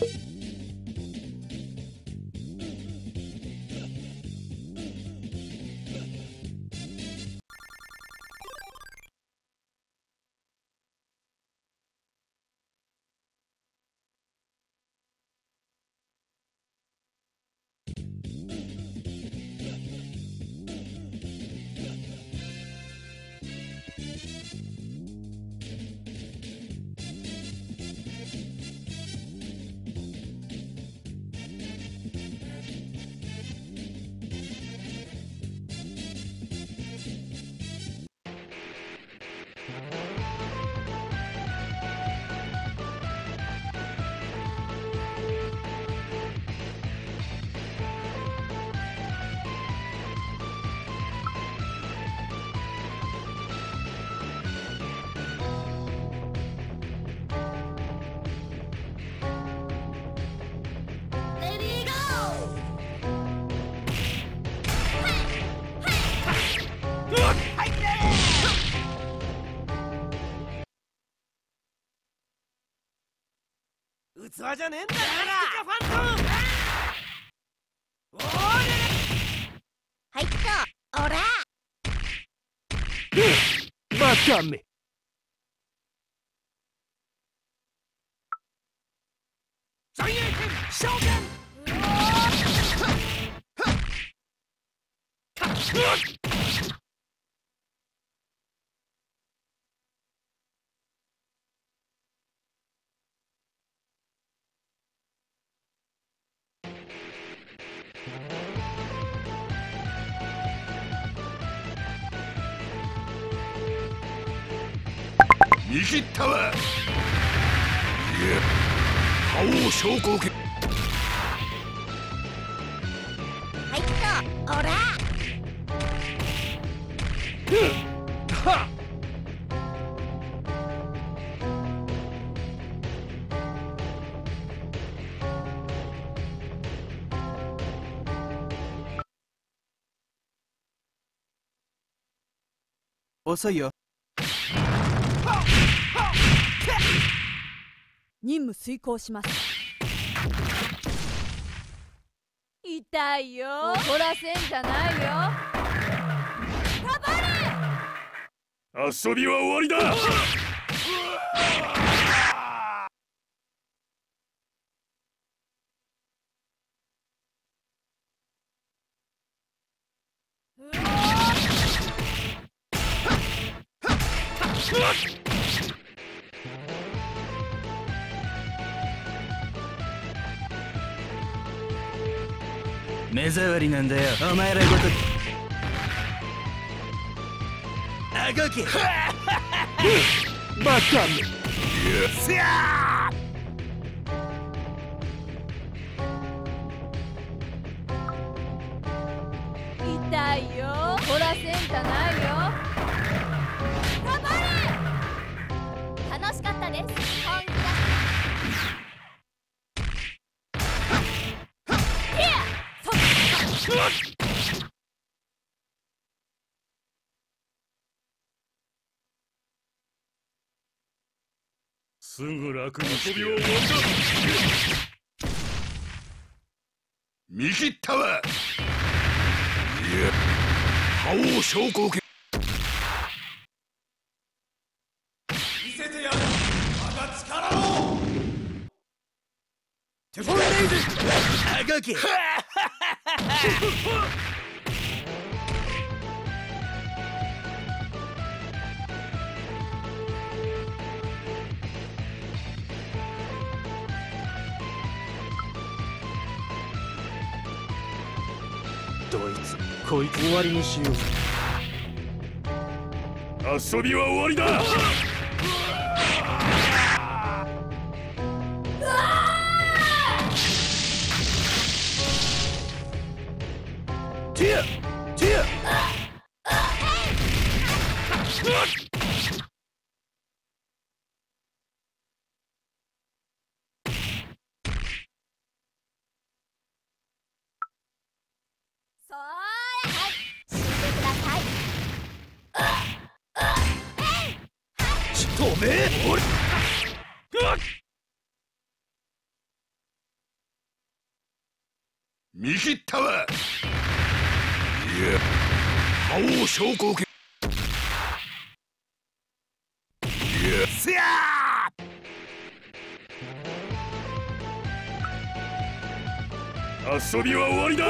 you 器じゃねえんだからファントおーはいっとおらバカめ三英君召喚見切ったわ。いや覇王昇降権はいっとおら。は遅いよ任務遂行します。痛いよ。怒らせんじゃないよ。遊びは終わりだ目障りなんだよ。お前らごとあがけバカめ。せや痛いよ。怒らせんじゃないすぐ楽に遊びは終わりだ見切ったわ。いや覇王昇降権見せてやる。我が力を。テフォンレイズあがけどいつこいつ終わりにしよう。遊びは終わりだ。見切ったわ。いや覇王昇降権いやせや。遊びは終わりだ。